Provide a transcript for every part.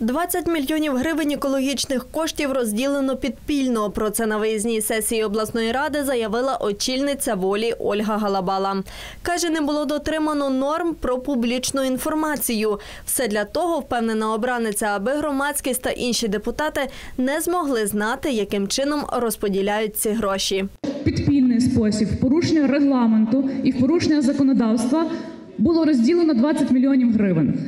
20 мільйонів гривень екологічних коштів розділено підпільно. Про це на виїзній сесії обласної ради заявила очільниця волі Ольга Галабала. Каже, не було дотримано норм про публічну інформацію. Все для того, впевнена обраниця, аби громадськість та інші депутати не змогли знати, яким чином розподіляють ці гроші. підпільний спосіб, порушення регламенту і порушення законодавства було розділено 20 мільйонів гривень.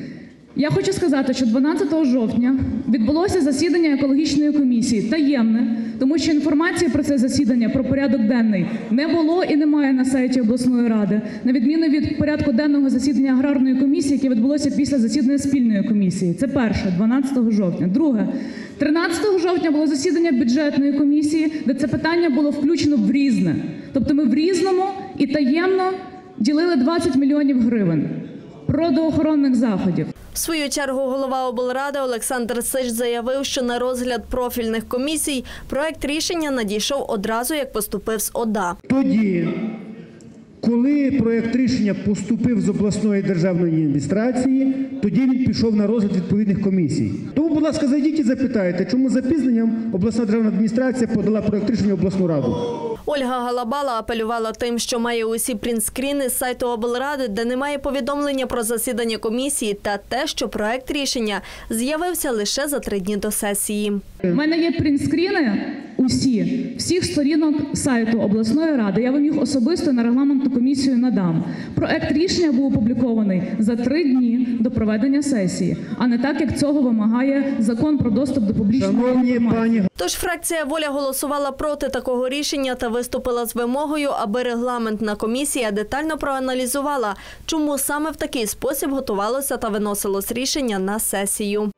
Я хочу сказати, що 12 жовтня відбулося засідання екологічної комісії таємне, тому що інформації про це засідання про порядок денний не було і немає на сайті обласної ради, на відміну від порядку денного засідання аграрної комісії, яке відбулося після засідання спільної комісії. Це перше, 12 жовтня. Друге, 13 жовтня було засідання бюджетної комісії, де це питання було включено в різне. Тобто ми в різному і таємно ділили 20 мільйонів гривень природоохоронних заходів. В свою чергу голова облради Олександр Сич заявив, що на розгляд профільних комісій проект рішення надійшов одразу, як поступив з ОДА. Тоді, коли проєкт рішення поступив з обласної державної адміністрації, тоді він пішов на розгляд відповідних комісій. Тому, будь ласка, зайдіть і запитайте, чому запізненням обласна державна адміністрація подала проєкт рішення обласну раду. Ольга Галабала апелювала тим, що має усі принтскріни з сайту облради, де немає повідомлення про засідання комісії, та те, що проект рішення з'явився лише за три дні до сесії. У мене є принтскріни усі, всіх сторінок сайту обласної ради. Я вам їх особисто на регламентну комісію надам. Проект рішення був опублікований за три дні до проведення сесії, а не так, як цього вимагає закон про доступ до публічної інформації. Тож фракція Воля голосувала проти такого рішення та виступила з вимогою, аби регламентна комісія детально проаналізувала, чому саме в такий спосіб готувалося та виносилось рішення на сесію.